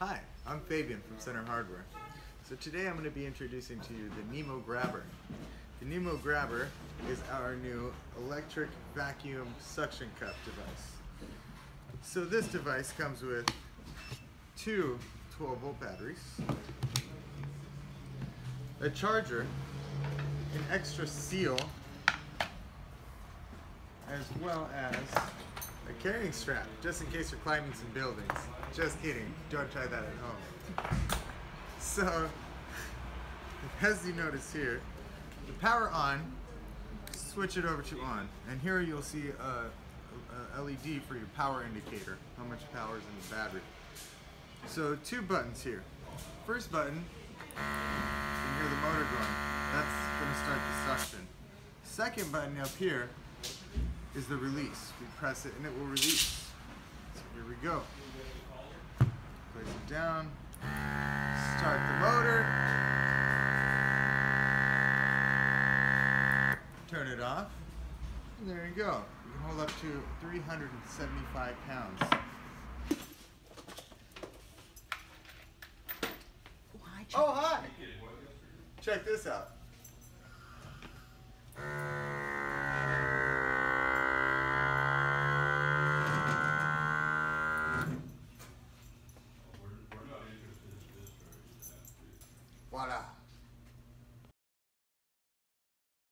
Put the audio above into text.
Hi, I'm Fabian from Center Hardware. So today I'm going to be introducing to you the Nemo Grabber. The Nemo Grabber is our new electric vacuum suction cup device. So this device comes with two 12 volt batteries, a charger, an extra seal, as well as carrying strap, just in case you're climbing some buildings. Just kidding, don't try that at home. So, as you notice here, the power on, switch it over to on, and here you'll see a, a LED for your power indicator, how much power is in the battery. So two buttons here. First button, you can hear the motor going. That's to start the suction. Second button up here is the release. We press it and it will release. So here we go. Place it down. Start the motor. Turn it off. And there you go. You can hold up to 375 pounds. Oh, hi! Check this out. Voilà.